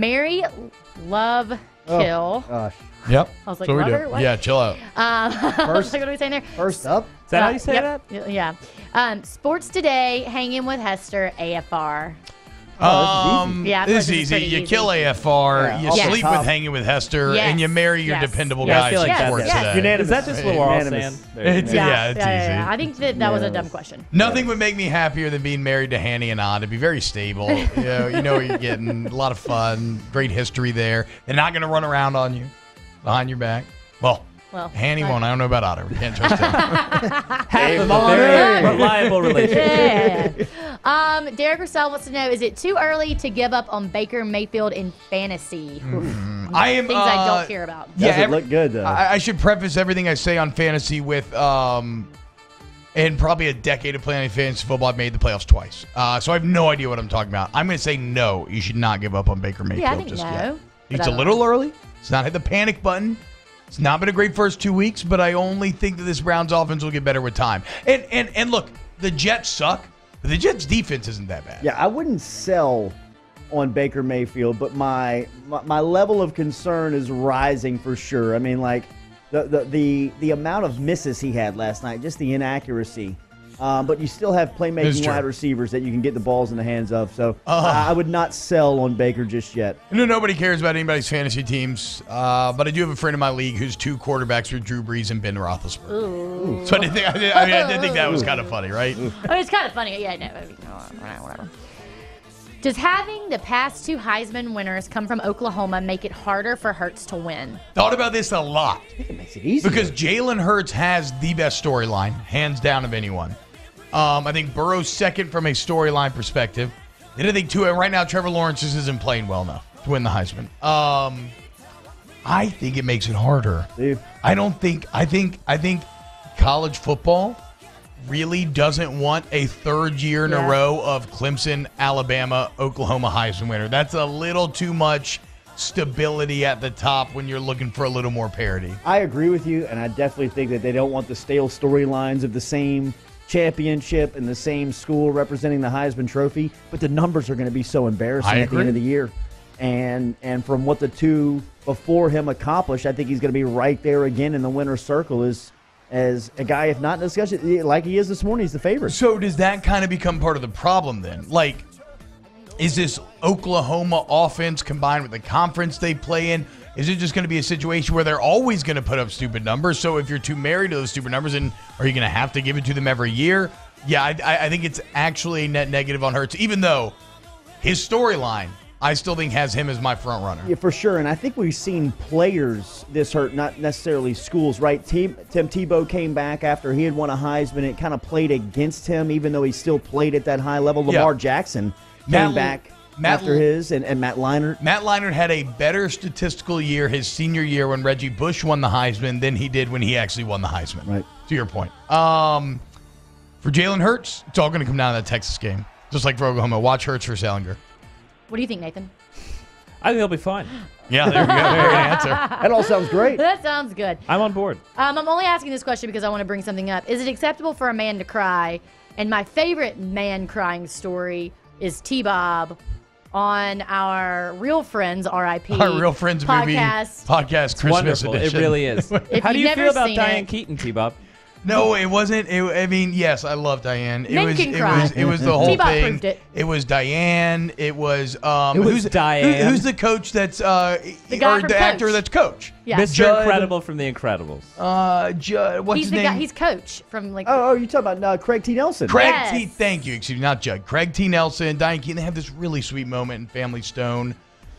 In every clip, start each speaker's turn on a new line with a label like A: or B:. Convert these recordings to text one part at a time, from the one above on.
A: Marry, love, kill.
B: Gosh.
C: Yep.
A: I was like,
C: So we do.
A: What?
C: Yeah, chill out.
A: Um, I was like, what are we saying there?
B: First up.
D: Is that how
A: Uh,
D: you say
A: yep.
D: that?
A: Yeah. Um, Sports Today, hanging with Hester, AFR.
B: Oh,
C: Um,
A: Yeah,
C: this is easy. You
A: easy.
C: kill AFR,
B: Yeah,
C: you
B: off
C: sleep
B: top.
C: with hanging with Hester,
A: Yes,
C: and you marry your
A: yes.
C: dependable
D: Yeah, I
C: guys
D: feel like
C: in
A: that's- yes.
C: today.
B: Unanimous.
D: Is that just what we're all saying?
B: Unanimous.
D: There you
C: It's- yeah, it's
A: yeah, yeah,
C: easy.
A: yeah. I think that that was a dumb question.
C: Nothing would make me happier than being married to Hanny and Odd. It'd be very stable. you, know, you know what you're getting. A lot of fun. Great history there. They're not going to run around on you behind your back. Well,
A: Well,
C: Hanny won't. I don't know about Otter. We can't trust him.
D: Half of a
B: on
D: reliable relationship.
A: Yeah. um, Derek Russell wants to know: Is it too early to give up on Baker Mayfield in fantasy?
C: I am.
A: Things I
C: uh,
A: don't care about.
C: Yeah,
B: Doesn't
C: every-
B: look good though.
C: I, I should preface everything I say on fantasy with um, in probably a decade of playing fantasy football, I've made the playoffs twice. Uh, so I have no idea what I'm talking about. I'm going to say no. You should not give up on Baker Mayfield
A: Yeah, I think
C: just
A: no,
C: yet. It's a little
A: know.
C: early. It's not hit the panic button. It's not been a great first two weeks, but I only think that this Browns offense will get better with time. And and and look, the Jets suck. The Jets defense isn't that bad.
B: Yeah, I wouldn't sell on Baker Mayfield, but my, my my level of concern is rising for sure. I mean, like the the the, the amount of misses he had last night, just the inaccuracy. Um, but you still have playmaking wide receivers that you can get the balls in the hands of. So
C: Uh-huh.
B: I I would not sell on Baker just yet.
C: No, nobody cares about anybody's fantasy teams, uh, but I do have a friend in my league whose two quarterbacks were Drew Brees and Ben Roethlisberger. So I did think I, did, I mean I did think that was kind of funny, right?
A: I mean, it's kind of funny. Yeah, no, I mean, no, whatever. Does having the past two Heisman winners come from Oklahoma make it harder for Hurts to win?
C: Thought about this a lot
B: It makes it easy
C: because Jalen Hurts has the best storyline, hands down, of anyone. Um, I think Burrow's second from a storyline perspective. And I think too right now Trevor Lawrence just isn't playing well enough to win the Heisman. Um, I think it makes it harder.
B: Dude.
C: I don't think I think I think college football really doesn't want a third year in
A: Yeah.
C: a row of Clemson, Alabama, Oklahoma Heisman winner. That's a little too much stability at the top when you're looking for a little more parity.
B: I agree with you, and I definitely think that they don't want the stale storylines of the same championship and the same school representing the Heisman Trophy. But the numbers are going to be so embarrassing at the end of the year. And and from what the two before him accomplished, I think he's going to be right there again in the winner's circle as as a guy, if not in discussion, like he is this morning. He's the favorite.
C: So does that kind of become part of the problem then? Like, is this Oklahoma offense combined with the conference they play in? Is it just going to be a situation where they're always going to put up stupid numbers? So if you're too married to those stupid numbers, and are you going to have to give it to them every year? Yeah, I, I think it's actually net negative on Hurts, even though his storyline, I still think has him as my front runner.
B: Yeah, for sure. And I think we've seen players this hurt, not necessarily schools, right? Tim, Tim Tebow came back after he had won a Heisman. It kind of played against him, even though he still played at that high level.
C: Yeah.
B: Lamar Jackson
C: Matt-
B: came back
C: Matt-
B: after his, and, and Matt Leinart.
C: Matt Leinart had a better statistical year his senior year when Reggie Bush won the Heisman than he did when he actually won the Heisman.
B: Right.
C: To your point. Um, for Jalen Hurts, it's all going to come down to that Texas game. Just like for Oklahoma. Watch Hurts for Salinger.
A: What do you think, Nathan?
D: I think he'll be fine.
C: Yeah, there we go. There you answer.
B: That all sounds great.
A: That sounds good.
D: I'm on board.
A: Um, I'm only asking this question because I want to bring something up. Is it acceptable for a man to cry? And my favorite man crying story is T Bob on our Real Friends RIP
C: Our Real Friends movie
A: podcast.
C: podcast Christmas
D: Wonderful.
C: edition.
D: It really is. How do
A: you've
D: you
A: never
D: feel about Diane
A: it-
D: Keaton, T-Bob?
C: No, it wasn't. It, I mean, yes, I love Diane. It
A: Men
C: was.
A: can
C: It
A: cry.
C: was. It was the whole
A: T-Bob
C: thing.
A: proved it.
C: was Diane. It was. Um,
D: It was
C: who's, who-
D: Diane.
C: who's the coach that's uh,
A: The guy
C: or
A: from
C: the actor
A: Coach.
C: that's coach?
A: Yeah.
D: Mr.
C: Judd-
D: Incredible from The Incredibles.
C: Uh, Judd, what's
A: he's
C: his
A: the
C: name?
A: guy. He's coach from like.
B: Oh, oh, you talking about uh, Craig T. Nelson?
C: Craig
A: Yes.
C: T. Thank you. Excuse me, not Judd. Craig T. Nelson, Diane Keaton. They have this really sweet moment in Family Stone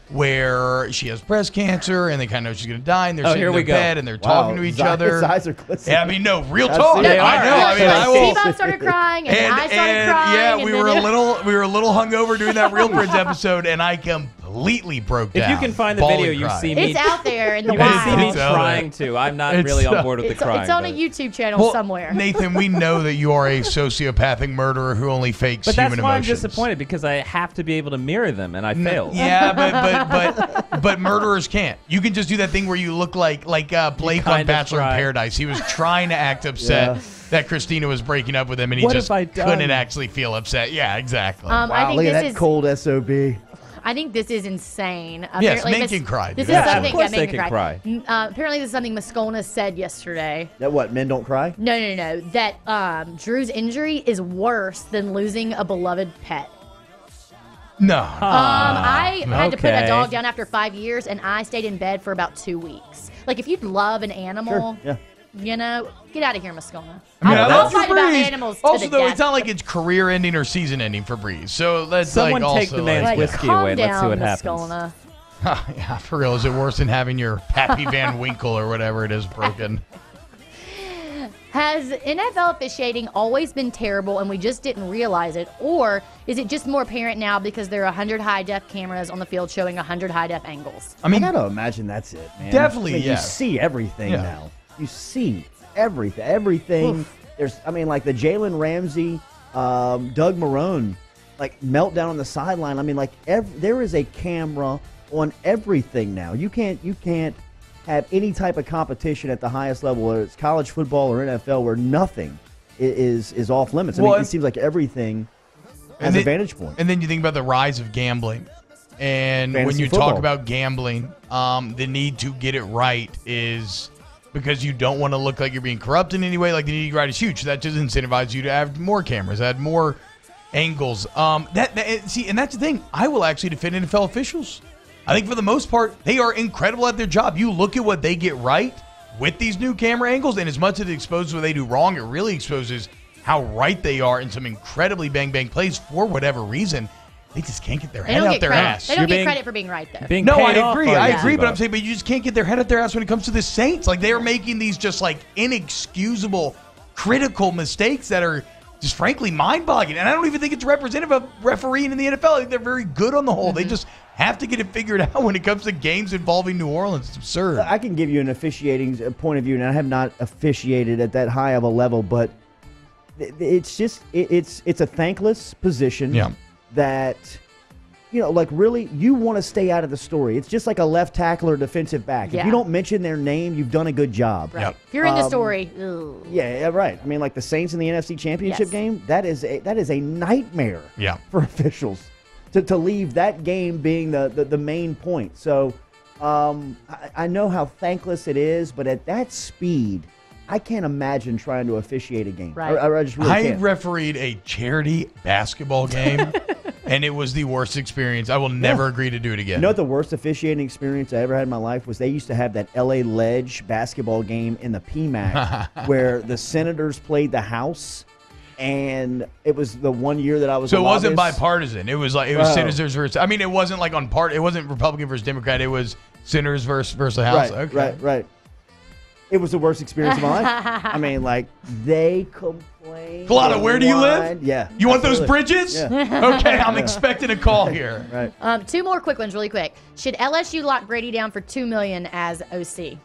C: where she has breast cancer and they kind of know she's going to die and they're
D: Oh,
C: sitting
D: here
C: in
D: we go.
C: bed and they're
B: Wow,
C: talking to each
B: his
C: other.
B: eyes are glistening.
C: Yeah, I mean, no, real
B: I've
C: talk.
B: seen
C: I know. I mean, I will.
A: T-Bob started crying, and, then I started crying.
C: yeah, we were a little we were a little hungover doing that Real Friends episode, and I completely broke down.
D: If you can find the video, you
C: crying.
D: see me.
A: It's out there in the wild.
D: You can see me
C: It's out there.
D: trying to. I'm not
C: It's
D: really on board with the crying.
A: it's on a YouTube channel
C: Well,
A: somewhere.
C: Nathan, we know that you are a sociopathic murderer who only fakes
D: But that's
C: human
D: why
C: emotions.
D: I'm disappointed because I have to be able to mirror them, and I failed.
C: Yeah, but but but but murderers can't. You can just do that thing where you look like like uh, Blake on Bachelor in. Paradise. He was trying to act upset
B: Yeah.
C: that Christina was breaking up with him, and he
D: What
C: just
D: have I done?
C: couldn't actually feel upset. Yeah, exactly.
A: Um, I
B: Wow,
A: think
B: look at
A: this
B: that
A: is.
B: cold sob.
A: I think this is insane.
C: Yes,
A: Apparently
C: men
A: this-
C: can cry,
A: This
C: dude.
A: is
C: Yeah, of
A: something
D: course
A: yeah, men
D: they can cry.
A: N- Uh, apparently, this is something Moscona said yesterday.
B: That what men don't cry?
A: No, no, no. That um, Drew's injury is worse than losing a beloved pet.
C: No.
A: Um, I had to put a dog down after five years, and I stayed in bed for about two weeks. Like, if you love an animal,
B: Sure. Yeah.
A: You know, get out of here, Moscona.
C: I mean,
A: I'll,
C: I
A: I'll fight about animals
C: Also,
A: the
C: though,
A: death.
C: it's not like it's career ending or season ending for Brees. So let's
D: Someone
C: like
D: take
C: also,
D: the man's
C: like,
A: like,
D: whiskey
A: calm
D: away. Let's see
A: down,
D: what happens.
A: Moscona.
C: yeah, for real. Is it worse than having your Pappy Van Winkle or whatever it is broken?
A: Has NFL officiating always been terrible and we just didn't realize it? Or is it just more apparent now because there are 100 high def cameras on the field showing 100 high def angles?
C: I mean,
B: I gotta imagine that's it, man.
C: Definitely,
B: I mean,
C: yeah.
B: You see everything
C: Yeah.
B: now. You see everything. Everything. There's, I mean, like the Jalen Ramsey, um, Doug Marone, like meltdown on the sideline. I mean, like ev- there is a camera on everything now. You can't, you can't have any type of competition at the highest level, whether it's college football or NFL, where nothing is is off limits. I
C: Well,
B: mean, it seems like everything has
C: And
B: a
C: then-
B: vantage point.
C: And then you think about the rise of gambling. And when you
B: football.
C: talk about gambling, um, the need to get it right is because you don't want to look like you're being corrupt in any way. Like the get right is huge. That just incentivizes you to add more cameras, add more angles. Um, that, that see, and that's the thing. I will actually defend NFL officials. I think for the most part, they are incredible at their job. You look at what they get right with these new camera angles, and as much as it exposes what they do wrong, it really exposes how right they are in some incredibly bang bang plays for whatever reason. They just can't get their
A: They
C: head out
A: get
C: their
A: credit.
C: ass.
A: They don't
D: You're
A: get
D: being-
A: credit for being right, though.
D: Being
C: No, I agree. I
D: you,
C: agree, but I'm saying, but you just can't get their head out their ass when it comes to the Saints. Like they are making these just like inexcusable, critical mistakes that are just frankly mind-boggling. And I don't even think it's representative of refereeing in the NFL. I think they're very good on the whole. They just have to get it figured out when it comes to games involving New Orleans. It's absurd.
B: I can give you an officiating uh, point of view, and I have not officiated at that high of a level, but th- it's just it, it's it's a thankless position.
C: Yeah.
B: That you know, like really, you want to stay out of the story. It's just like a left tackle or defensive back. If you don't mention their name, you've done a good job.
A: Right.
C: Yep.
A: If you're in the
B: Um,
A: story, ugh.
B: Yeah, yeah, right. I mean, like the Saints in the NFC Championship
A: Yes.
B: game, that is a that is a nightmare.
C: Yeah.
B: for officials to, to leave that game being the the, the main point. So, um, I, I know how thankless it is, but at that speed, I can't imagine trying to officiate a game.
A: Right.
B: I, I just really
C: I refereed a charity basketball game, and it was the worst experience. I will never agree to do it again.
B: you know what the worst officiating experience I ever had in my life was? They used to have that LA Ledge basketball game in the PMAC where the Senators played the House, and it was the one year that I was.
C: So it wasn't bipartisan. It was like it was
B: Wow.
C: senators versus. I mean, it wasn't like on part. It wasn't Republican versus Democrat. It was senators versus versus the House.
B: Right,
C: okay.
B: right, right. It was the worst experience of my life. I mean, like they complained.
C: Kalana,
B: and
C: where do you live?
B: Yeah.
C: You want those
B: absolutely.
C: bridges?
B: Yeah.
C: okay, I'm expecting a call here.
B: Right.
A: Um, two more quick ones, really quick. Should LSU lock Brady down for two million as OC?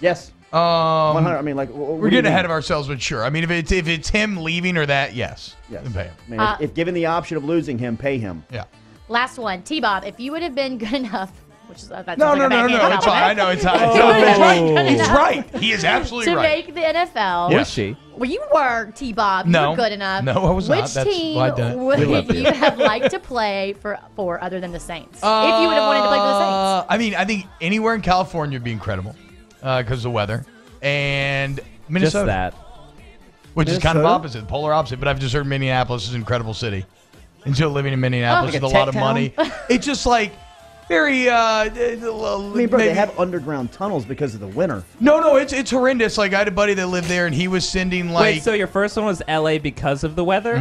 B: Yes.
C: Um,
B: 100. I mean, like, wh- what
C: we're
B: you
C: getting ahead of ourselves, but sure. I mean, if it's if it's him leaving or that, yes.
B: Yes.
C: Then pay him.
B: I mean,
A: Uh,
B: if, if given the option of losing him, pay him.
C: Yeah.
A: Last one, T Bob. If you would have been good enough, which is that
C: No,
A: sounds
C: no,
A: like a
C: no, no, no. It's
A: compliment,
C: fine. I know it's fine. It's
A: You
C: fine.
A: would've
C: He's
A: been
C: right. He's right. He is absolutely
A: to
C: right.
A: make the NFL.
D: Was she?
A: Well, you were T Bob. You
C: No.
A: were good enough.
C: No, I was
A: Which
C: not. That's
A: team
C: why I did it.
A: would you.
D: you.
A: have liked to play for for other than the Saints? if you would have wanted to play for the Saints.
C: Uh, I mean, I think anywhere in California would be incredible because of the weather. And Minnesota.
D: Just that.
C: Which is kind of opposite, polar opposite. But I've just heard Minneapolis is an incredible city. And so living in Minneapolis
B: Like
C: with
B: a
C: a lot
B: tech
C: of money, it's just like very. Uh, I
B: I mean, bro, they have underground tunnels because of the winter.
C: no, no, it's it's horrendous. Like I had a buddy that lived there, and he was sending like,
D: Wait, so your first one was LA because of the weather?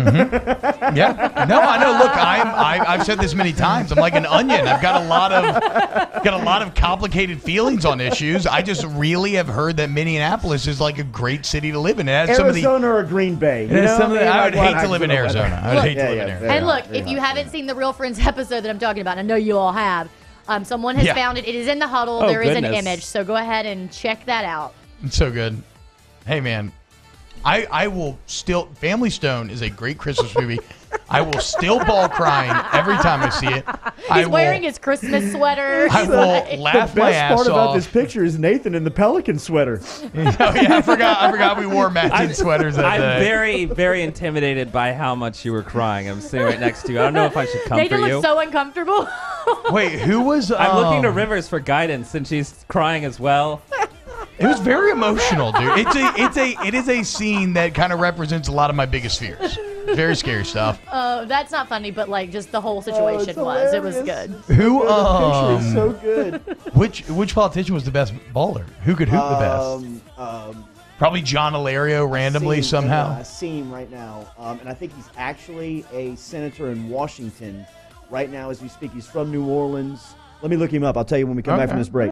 C: yeah, no, I know. Look, I'm I, I've said this many times. I'm like an onion. I've got a lot of got a lot of complicated feelings on issues. I just really have heard that Minneapolis is like a great city to live in. It has some of the.
B: Arizona or Green Bay. You know?
C: some of the-
B: mean,
C: I would hate to live in
B: don't know what-
C: Arizona. I would hate to live in. Arizona.
A: And look, if you haven't seen the Real Friends episode that I'm talking about, I know you all have. Um, someone has
C: Yeah.
A: found it. It is in the huddle.
D: Oh,
A: there is an image, so go ahead and check that out.
C: It's so good. Hey man, I I will still. Family Stone is a great Christmas movie. I will still ball crying every time I see it. I
A: He's
C: will,
A: wearing his Christmas sweater.
C: I will
B: The
C: laugh my
B: best
C: ass
B: part about this picture is Nathan in the pelican sweater.
C: oh yeah, I forgot. I forgot we wore matching sweaters that
D: I'm
C: day.
D: very, very intimidated by how much you were crying. I'm sitting right next to you. I don't know if I should comfort
A: Nathan
D: you.
A: looks so uncomfortable.
C: Wait, who was?
D: I'm looking to
C: um,
D: Rivers for guidance since she's crying as well.
C: It was very emotional, dude. It's a, it's a, it is a scene that kind of represents a lot of my biggest fears. Very scary stuff.
A: Uh, that's not funny, but like just the whole
B: Oh,
A: situation
B: it's
A: was. It was
B: hilarious.
A: good.
C: Who,
B: The picture
C: um,
B: so good.
C: which, which politician was the best baller? Who could hoop the best?
B: Um, um,
C: Probably John Alario randomly
B: seen-
C: somehow.
B: I see him right now, um, and I think he's actually a senator in Washington right now as we speak. He's from New Orleans. Let me look him up. I'll tell you when we come back from this break.